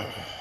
uh,